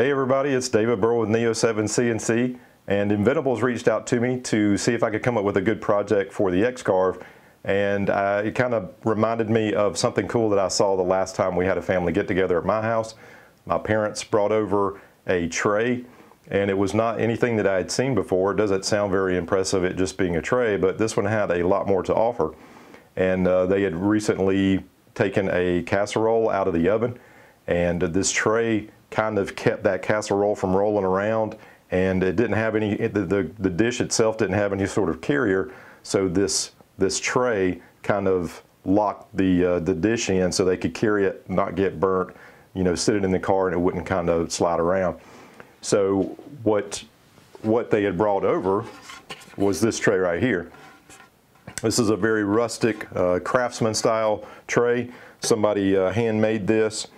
Hey everybody, it's David Burrell with Neo 7 CNC and Inventables reached out to me to see if I could come up with a good project for the X-Carve and uh, it kind of reminded me of something cool that I saw the last time we had a family get together at my house. My parents brought over a tray and it was not anything that I had seen before. It doesn't sound very impressive it just being a tray, but this one had a lot more to offer. And uh, they had recently taken a casserole out of the oven and this tray kind of kept that casserole from rolling around and it didn't have any, the, the, the dish itself didn't have any sort of carrier, so this, this tray kind of locked the, uh, the dish in so they could carry it, not get burnt, you know, sit it in the car and it wouldn't kind of slide around. So what, what they had brought over was this tray right here. This is a very rustic uh, craftsman style tray. Somebody uh, handmade this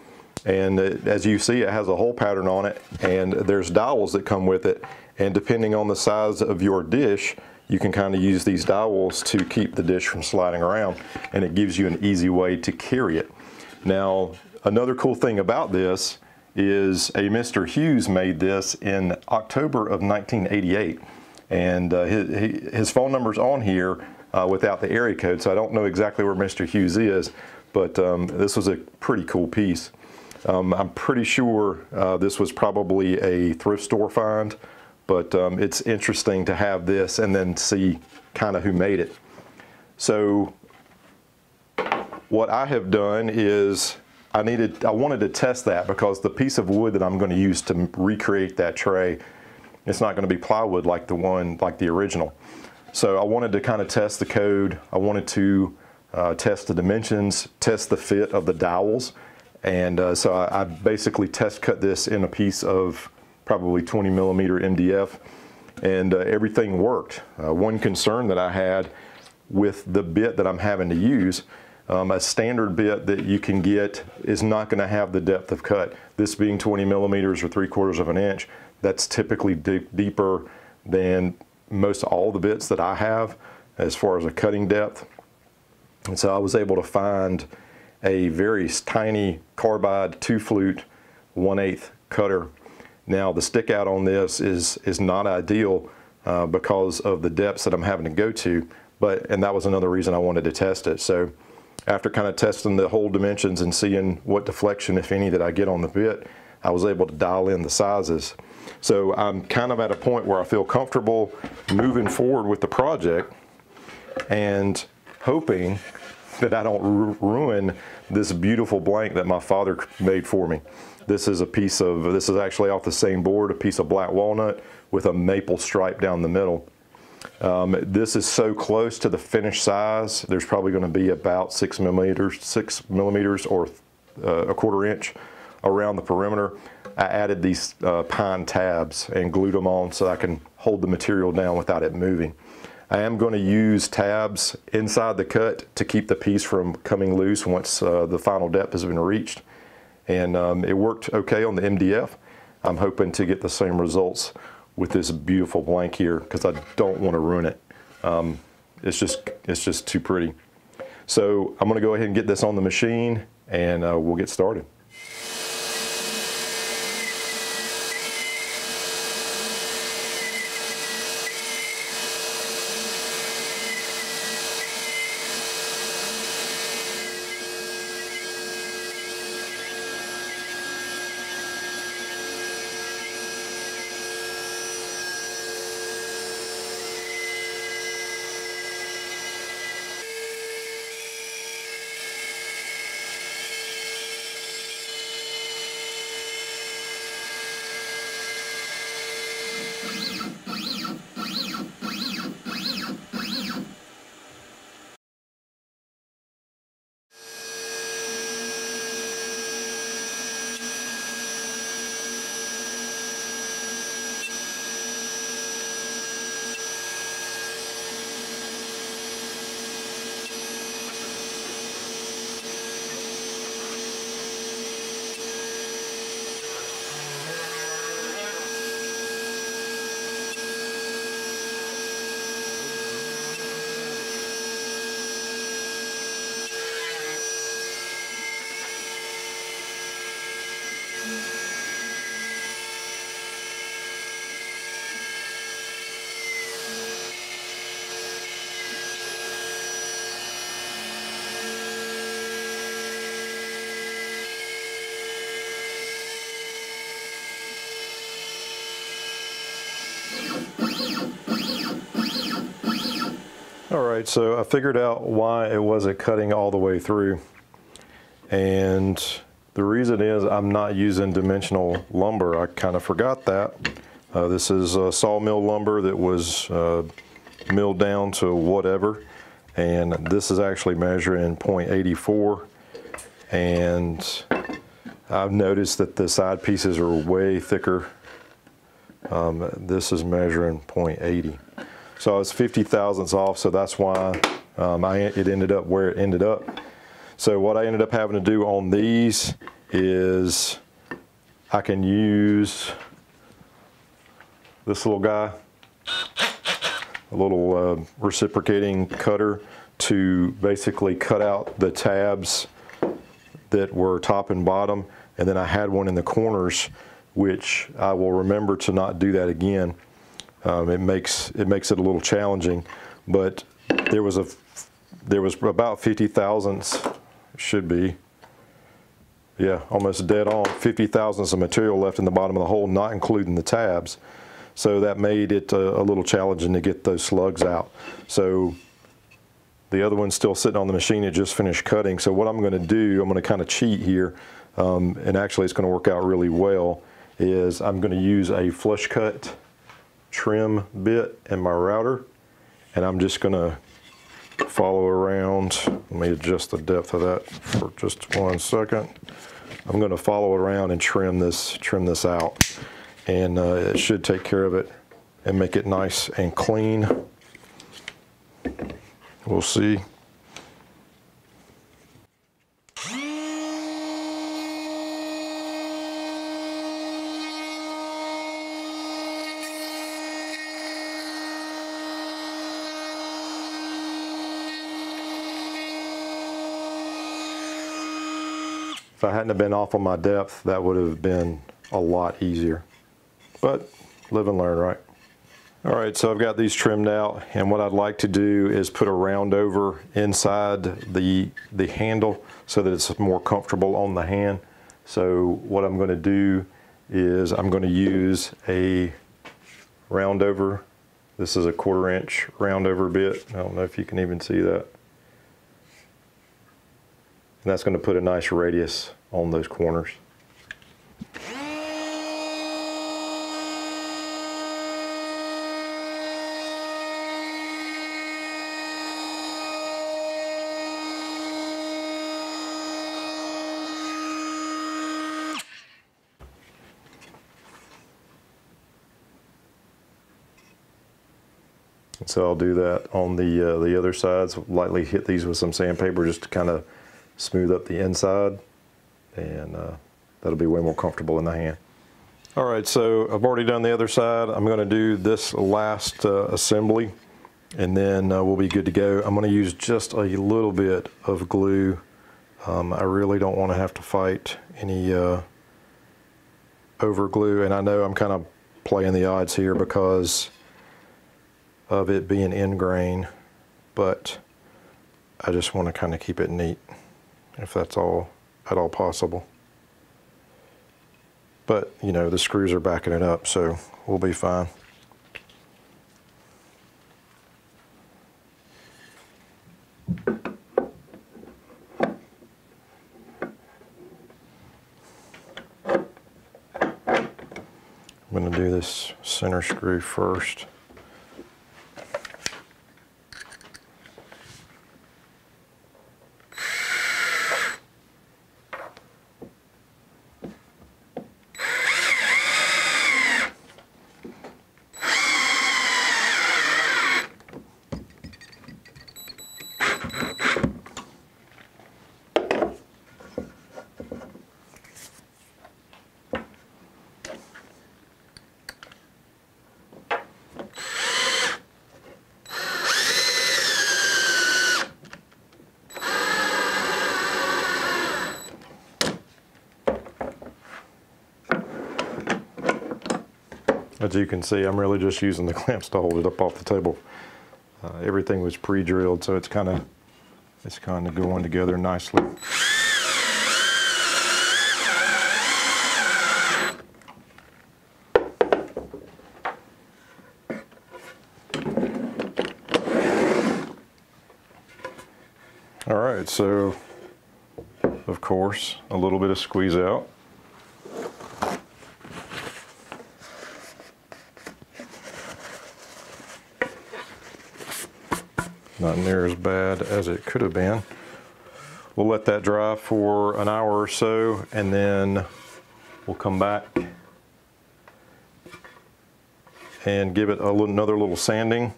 and it, as you see it has a hole pattern on it and there's dowels that come with it and depending on the size of your dish you can kind of use these dowels to keep the dish from sliding around and it gives you an easy way to carry it. Now another cool thing about this is a Mr. Hughes made this in October of 1988 and uh, his, his, phone number's on here uh, without the area code so I don't know exactly where Mr. Hughes is but um, this was a pretty cool piece. Um, I'm pretty sure uh, this was probably a thrift store find, but um, it's interesting to have this and then see kind of who made it. So what I have done is I needed, I wanted to test that because the piece of wood that I'm going to use to recreate that tray, it's not going to be plywood like the one, like the original. So I wanted to kind of test the code. I wanted to uh, test the dimensions, test the fit of the dowels, and uh, so I, I, basically test cut this in a piece of probably 20 millimeter MDF and uh, everything worked. Uh, one concern that I had with the bit that I'm having to use, um, a standard bit that you can get is not going to have the depth of cut. This being 20 millimeters or three quarters of an inch, that's typically deeper than most all the bits that I have as far as a cutting depth. And so I was able to find a very tiny carbide two flute 1 8 cutter. Now the stick out on this is, is not ideal uh, because of the depths that I'm having to go to, but, and that was another reason I wanted to test it. So after kind of testing the whole dimensions and seeing what deflection, if any, that I get on the bit, I was able to dial in the sizes. So I'm kind of at a point where I feel comfortable moving forward with the project and hoping that I don't ruin this beautiful blank that my father made for me. This is a piece of, this is actually off the same board, a piece of black walnut with a maple stripe down the middle. Um, this is so close to the finished size, there's probably going to be about six millimeters, six millimeters or uh, a quarter inch around the perimeter. I added these uh, pine tabs and glued them on so I can hold the material down without it moving. I am going to use tabs inside the cut to keep the piece from coming loose once uh, the final depth has been reached. And um, it worked okay on the MDF. I'm hoping to get the same results with this beautiful blank here because I don't want to ruin it. Um, it's just it's just too pretty. So I'm going to go ahead and get this on the machine and uh, we'll get started. All right, so I figured out why it wasn't cutting all the way through. And the reason is I'm not using dimensional lumber. I kind of forgot that. Uh, this is a sawmill lumber that was uh, milled down to whatever. And this is actually measuring 0.84. And I've noticed that the side pieces are way thicker. Um, this is measuring 0.80. So I was 50 thousandths off, so that's why um, I, it ended up where it ended up. So what I ended up having to do on these is I can use this little guy, a little uh, reciprocating cutter to basically cut out the tabs that were top and bottom. And then I had one in the corners, which I will remember to not do that again. Um, it makes it makes it a little challenging, but there was a there was about 50 thousandths, should be, yeah, almost dead on, 50 thousandths of material left in the bottom of the hole, not including the tabs. So that made it a, a little challenging to get those slugs out. So the other one's still sitting on the machine. It just finished cutting. So what I'm going to do, I'm going to kind of cheat here, um, and actually it's going to work out really well, is I'm going to use a flush cut trim bit in my router, and I'm just going to follow around. Let me adjust the depth of that for just one second. I'm going to follow around and trim this trim this out, and uh, it should take care of it and make it nice and clean. We'll see. If I hadn't have been off on my depth, that would have been a lot easier. But live and learn, right? All right, so I've got these trimmed out, and what I'd like to do is put a round over inside the, the handle so that it's more comfortable on the hand. So what I'm gonna do is I'm gonna use a round over. This is a quarter inch round over bit. I don't know if you can even see that. And that's going to put a nice radius on those corners. So I'll do that on the uh, the other sides. Lightly hit these with some sandpaper just to kind of smooth up the inside and uh, that'll be way more comfortable in the hand. All right, so I've already done the other side. I'm gonna do this last uh, assembly and then uh, we'll be good to go. I'm gonna use just a little bit of glue. Um, I really don't wanna have to fight any uh, over glue and I know I'm kind of playing the odds here because of it being in grain, but I just want to kind of keep it neat if that's all at all possible. But, you know, the screws are backing it up, so we'll be fine. I'm going to do this center screw first. As you can see, I'm really just using the clamps to hold it up off the table. Uh, everything was pre-drilled, so it's kind of it's kind of going together nicely. All right, so of course, a little bit of squeeze out. Not near as bad as it could have been. We'll let that dry for an hour or so and then we'll come back and give it little, another little sanding.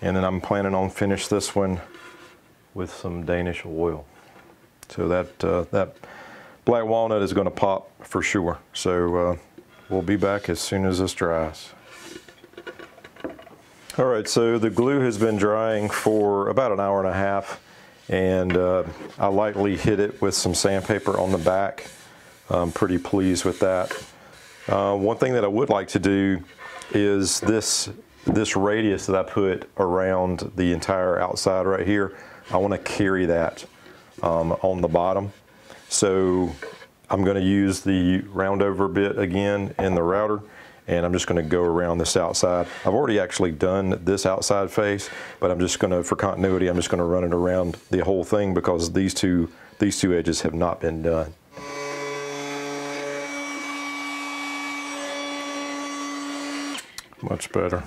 And then I'm planning on finish this one with some Danish oil. So that, uh, that black walnut is going to pop for sure. So uh, we'll be back as soon as this dries. All right, so the glue has been drying for about an hour and a half and uh, I lightly hit it with some sandpaper on the back. I'm pretty pleased with that. Uh, one thing that I would like to do is this, this radius that I put around the entire outside right here, I want to carry that um, on the bottom. So I'm going to use the round over bit again in the router and I'm just going to go around this outside. I've already actually done this outside face, but I'm just going to, for continuity, I'm just going to run it around the whole thing because these two, these two edges have not been done. Much better.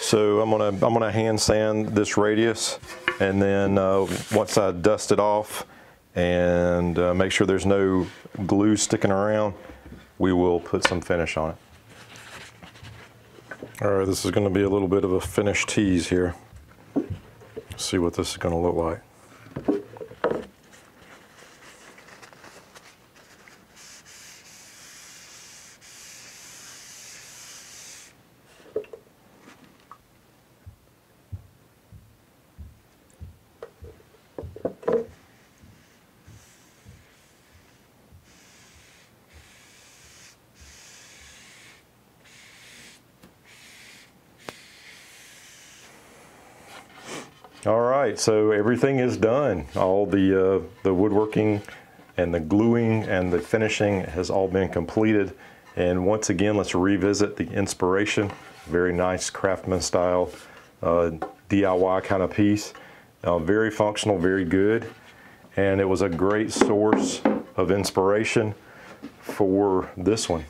So I'm gonna I'm gonna hand sand this radius, and then uh, once I dust it off and uh, make sure there's no glue sticking around, we will put some finish on it. All right, this is going to be a little bit of a finish tease here. see what this is going to look like. All right, so everything is done. All the, uh, the woodworking and the gluing and the finishing has all been completed. And once again, let's revisit the inspiration. Very nice craftsman style uh, DIY kind of piece. Uh, very functional, very good. And it was a great source of inspiration for this one.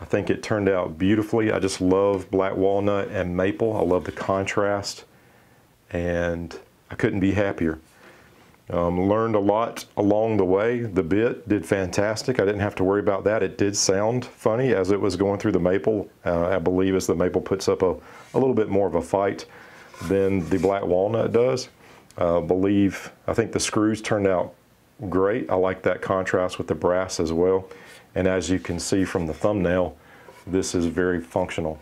I think it turned out beautifully. I just love black walnut and maple. I love the contrast and I couldn't be happier. Um, learned a lot along the way. The bit did fantastic. I didn't have to worry about that. It did sound funny as it was going through the maple. Uh, I believe as the maple puts up a, a little bit more of a fight than the black walnut does. Uh, believe, I think the screws turned out great. I like that contrast with the brass as well. And as you can see from the thumbnail, this is very functional.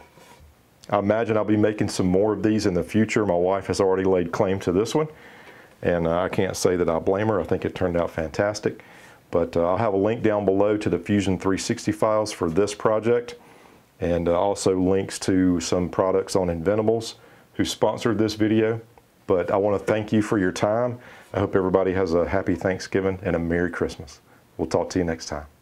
I imagine I'll be making some more of these in the future. My wife has already laid claim to this one, and uh, I can't say that I blame her. I think it turned out fantastic. But uh, I'll have a link down below to the Fusion 360 files for this project, and uh, also links to some products on Inventables who sponsored this video. But I want to thank you for your time. I hope everybody has a happy Thanksgiving and a Merry Christmas. We'll talk to you next time.